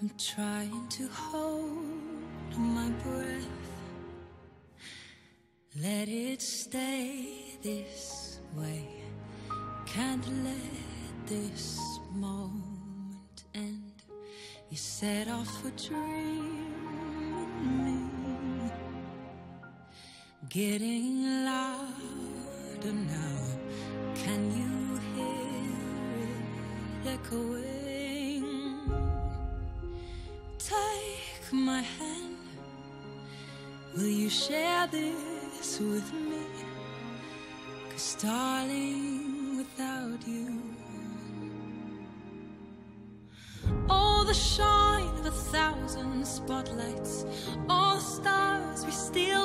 I'm trying to hold my breath. Let it stay this way. Can't let this moment end. You set off a dream getting louder now. Can you hear it echoing? Take my hand. Will you share this with me? Cause darling, without you All the shine of a thousand spotlights All the stars we steal